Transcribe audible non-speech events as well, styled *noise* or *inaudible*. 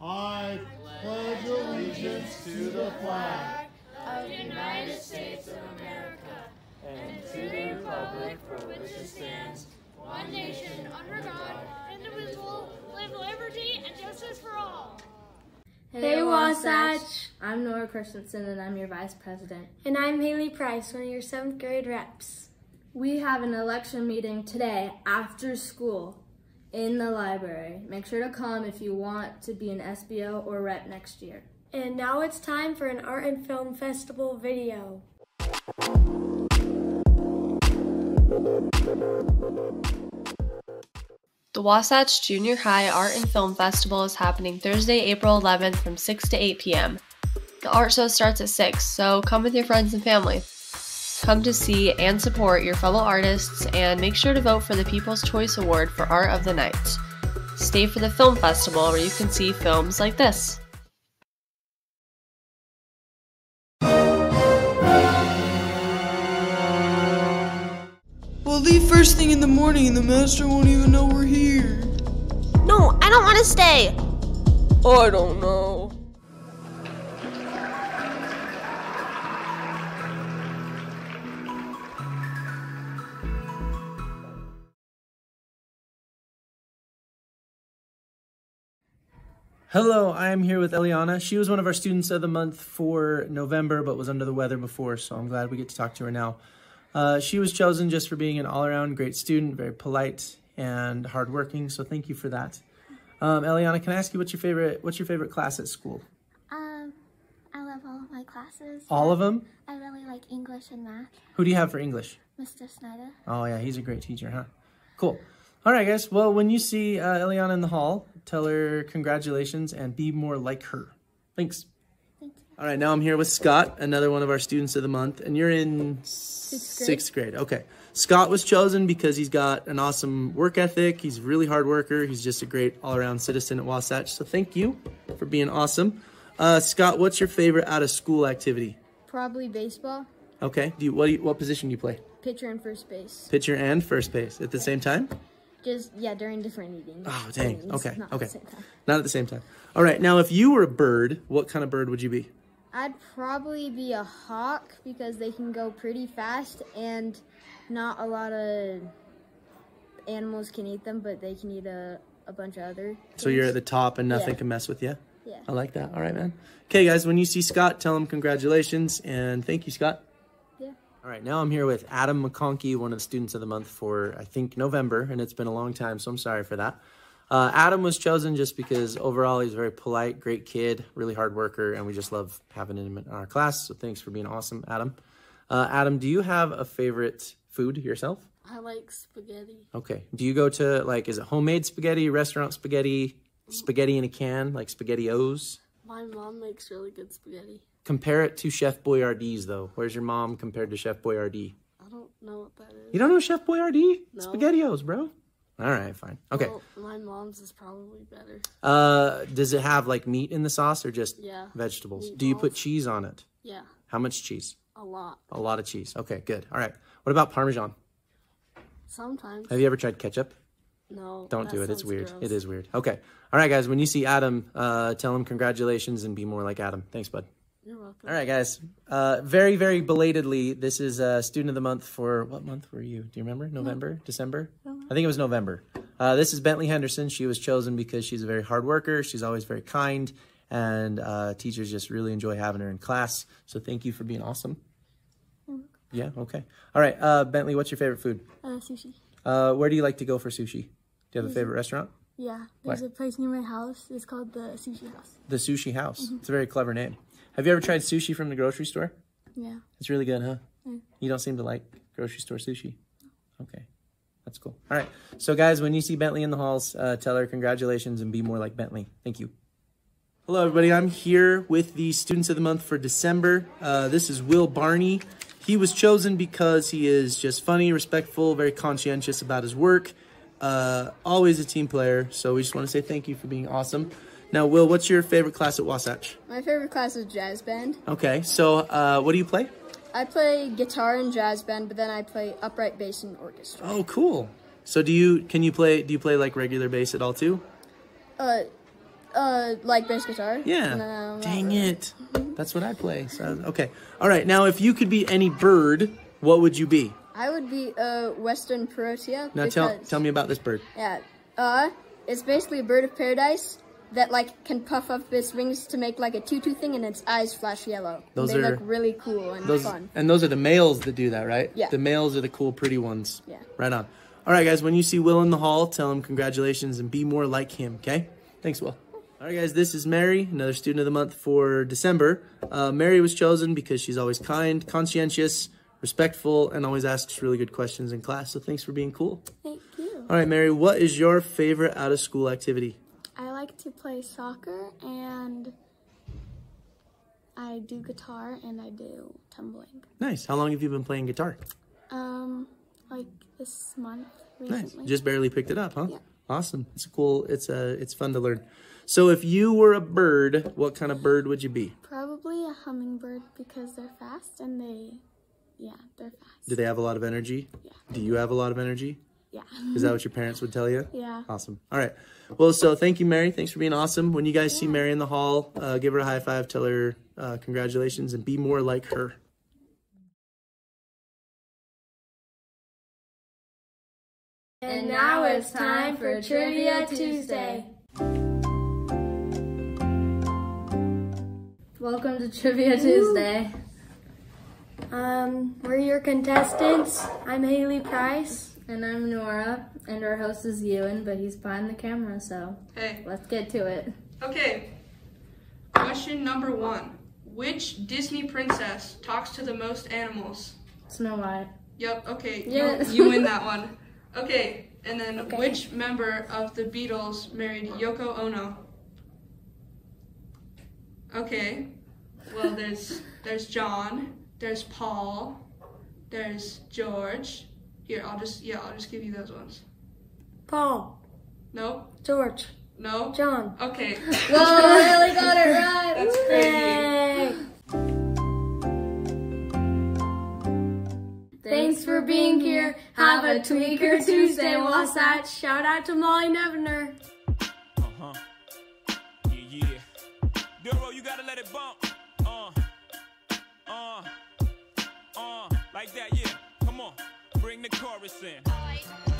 I pledge allegiance to the flag of the United States of America and to the republic for which it stands, one nation under God, indivisible, with liberty and justice for all. Hey, Wasatch! I'm Nora Christensen and I'm your vice president. And I'm Haley Price, one of your seventh grade reps. We have an election meeting today after school in the library. Make sure to come if you want to be an SBO or rep next year. And now it's time for an art and film festival video. The Wasatch Junior High Art and Film Festival is happening Thursday, April 11th from 6 to 8 p.m. The art show starts at 6, so come with your friends and family. Come to see and support your fellow artists and make sure to vote for the People's Choice Award for Art of the Night. Stay for the film festival where you can see films like this. We'll leave first thing in the morning and the master won't even know we're here. No, I don't want to stay. I don't know. Hello, I am here with Eliana. She was one of our students of the month for November, but was under the weather before, so I'm glad we get to talk to her now. Uh, she was chosen just for being an all-around great student, very polite and hardworking, so thank you for that. Um, Eliana, can I ask you what's your favorite what's your favorite class at school? Um, I love all of my classes. All of them? I really like English and math. Who do you have for English? Mr. Snyder. Oh yeah, he's a great teacher, huh? Cool. All right, guys. Well, when you see uh, Eliana in the hall, tell her congratulations and be more like her. Thanks. Thank. All right, now I'm here with Scott, another one of our students of the month, and you're in sixth grade. Sixth grade. Okay. Scott was chosen because he's got an awesome work ethic. He's a really hard worker. He's just a great all-around citizen at Wasatch. So thank you for being awesome. Uh, Scott, what's your favorite out of school activity? Probably baseball. Okay. Do you what? Do you, what position do you play? Pitcher and first base. Pitcher and first base at the same time. Just yeah, during different meetings. Oh dang. Innings, Okay. not okay. At the same time. Not at the same time. All right. Now, if you were a bird, what kind of bird would you be? I'd probably be a hawk because they can go pretty fast and not a lot of animals can eat them, but they can eat a, a bunch of other. So you're at the top and nothing Yeah. can mess with you. Yeah. I like that. All right, man. Okay, guys. When you see Scott, tell him congratulations and thank you, Scott. All right, now I'm here with Adam McConkey, one of the students of the month for I think November, and it's been a long time, so I'm sorry for that. Uh, Adam was chosen just because overall he's a very polite, great kid, really hard worker, and we just love having him in our class. So thanks for being awesome, Adam. Uh, Adam, do you have a favorite food yourself? I like spaghetti. Okay. Do you go to like is it homemade spaghetti, restaurant spaghetti, spaghetti in a can, like spaghetti SpaghettiOs? My mom makes really good spaghetti. Compare it to Chef Boyardee's though. Where's your mom compared to Chef Boyardee? I don't know what that is. You don't know Chef Boyardee? No. SpaghettiOs, bro. All right, fine. Okay. Well, my mom's is probably better. Uh, does it have like meat in the sauce or just Yeah. vegetables? Do you put cheese on it? Yeah, How much cheese? a lot. A lot of cheese. Okay, good. All right. What about Parmesan? Sometimes. Have you ever tried ketchup? No. Don't do it. It's weird. gross. It is weird. Okay. All right, guys. When you see Adam, uh, tell him congratulations and be more like Adam. Thanks, bud. You're welcome. All right, guys. Uh, very, very belatedly, this is uh, student of the month for what month were you? Do you remember? November, December? No. I think it was November. Uh, this is Bentley Henderson. She was chosen because she's a very hard worker. She's always very kind, and uh, teachers just really enjoy having her in class. So thank you for being awesome. Yeah. Okay. All right, uh, Bentley. What's your favorite food? Uh, sushi. Uh, where do you like to go for sushi? Do you have a favorite restaurant? Yeah, there's a place near my house. It's called the Sushi House. The Sushi House. It's a very clever name. Have you ever tried sushi from the grocery store? Yeah. It's really good, huh? You don't seem to like grocery store sushi. Okay. That's cool. All right. So, guys, when you see Bentley in the halls, uh, tell her congratulations and be more like Bentley. Thank you. Hello, everybody. I'm here with the Students of the Month for December. Uh, this is Will Barney. He was chosen because he is just funny, respectful, very conscientious about his work, uh, always a team player. So, we just want to say thank you for being awesome. Now, Will, what's your favorite class at Wasatch? My favorite class is jazz band. Okay. So, uh, what do you play? I play guitar in jazz band, but then I play upright bass in orchestra. Oh, cool. So do you can you play do you play like regular bass at all too? Uh, Uh, like bass guitar. Yeah. No, Dang really. it. That's what I play. So okay. All right. Now, if you could be any bird, what would you be? I would be a Western Parotia. Now because, tell tell me about this bird. Yeah. Uh, it's basically a bird of paradise that like can puff up its wings to make like a tutu thing, and its eyes flash yellow. Those they are- look really cool and Those fun. and those are the males that do that, right? Yeah. The males are the cool, pretty ones. Yeah. Right on. All right, guys. When you see Will in the hall, tell him congratulations and be more like him. Okay. Thanks, Will. All right, guys. This is Mary, another student of the month for December. Uh, Mary was chosen because she's always kind, conscientious, respectful, and always asks really good questions in class. So thanks for being cool. Thank you. All right, Mary. What is your favorite out of school activity? I like to play soccer and I do guitar and I do tumbling. Nice. How long have you been playing guitar? Um, like this month recently. Nice. Just barely picked it up, huh? Yeah. Awesome. It's cool. It's uh, it's fun to learn. So if you were a bird, what kind of bird would you be? Probably a hummingbird because they're fast and they, yeah, they're fast. Do they have a lot of energy? Yeah. Do you have a lot of energy? Yeah. Is that what your parents would tell you? *laughs* Yeah. Awesome. All right. Well, so thank you, Mary. Thanks for being awesome. When you guys see Mary in the hall, uh, give her a high five, tell her uh, congratulations, and be more like her. And now it's time for Trivia Tuesday. Welcome to Trivia Tuesday. Um, we're your contestants. I'm Haley Price. And I'm Nora, and our host is Ewan, but he's behind the camera, so Hey. let's get to it. Okay. Question number one. Which Disney princess talks to the most animals? Snow White. Yep, okay. Yes. You, you win that one. Okay, and then Okay. which member of the Beatles married Yoko Ono? Okay. Well, there's there's John, there's Paul, there's George. Here, I'll just yeah, I'll just give you those ones. Paul, Nope. George, No. John. Okay. *laughs* Whoa, Haley got it right! *laughs* That's crazy. Yay! Thanks for being here. Have a Tweaker Tuesday, Wasatch. Shout out to Molly Nevener. Uh-huh. Yeah, yeah. Duro, you gotta let it bump. Uh. Uh. Uh. Like that, yeah. Come on. Bring the chorus in.